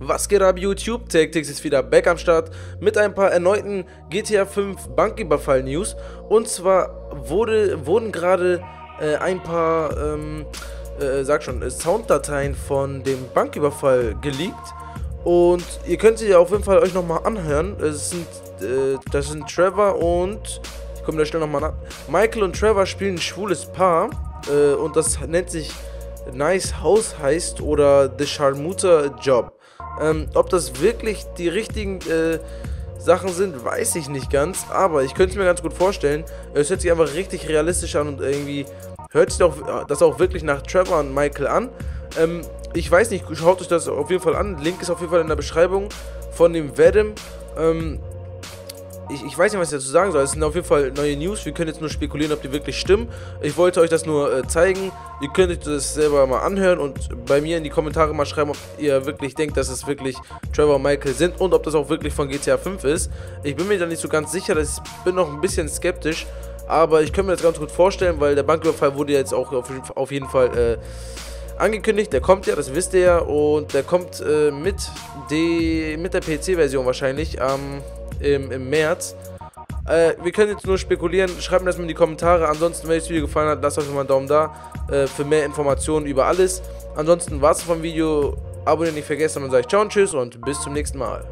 Was geht ab YouTube? TechTix ist wieder back am Start mit ein paar erneuten GTA 5 Banküberfall News. Und zwar wurde, wurden gerade äh, ein paar, ähm, äh, sag schon, Sounddateien von dem Banküberfall geleakt. Und ihr könnt sie auf jeden Fall euch nochmal anhören. Es sind, äh, das sind Trevor und, ich komme da schnell nochmal nach. Michael und Trevor spielen ein schwules Paar. Äh, und das nennt sich Nice House heißt oder The Charmuter Job. Ähm, ob das wirklich die richtigen äh, Sachen sind, weiß ich nicht ganz, aber ich könnte es mir ganz gut vorstellen. Es hört sich einfach richtig realistisch an und irgendwie hört sich auch, das auch wirklich nach Trevor und Michael an. Ähm, ich weiß nicht, schaut euch das auf jeden Fall an. Link ist auf jeden Fall in der Beschreibung von dem Vedem. Ähm, ich, ich, weiß nicht, was ich dazu sagen soll. Es sind auf jeden Fall neue News. Wir können jetzt nur spekulieren, ob die wirklich stimmen. Ich wollte euch das nur äh, zeigen. Ihr könnt euch das selber mal anhören und bei mir in die Kommentare mal schreiben, ob ihr wirklich denkt, dass es wirklich Trevor und Michael sind und ob das auch wirklich von GTA 5 ist. Ich bin mir da nicht so ganz sicher. Ich bin noch ein bisschen skeptisch. Aber ich kann mir das ganz gut vorstellen, weil der Banküberfall wurde jetzt auch auf, jeden Fall äh, angekündigt. Der kommt ja, das wisst ihr ja. Und der kommt äh, mit, die, mit der PC-Version wahrscheinlich am... Ähm, im, im März. Äh, wir können jetzt nur spekulieren. Schreibt mir das mal in die Kommentare. Ansonsten, wenn euch das Video gefallen hat, lasst euch mal einen Daumen da äh, für mehr Informationen über alles. Ansonsten war es vom Video. Abonnieren nicht vergessen und dann sage ich ciao und tschüss und bis zum nächsten Mal.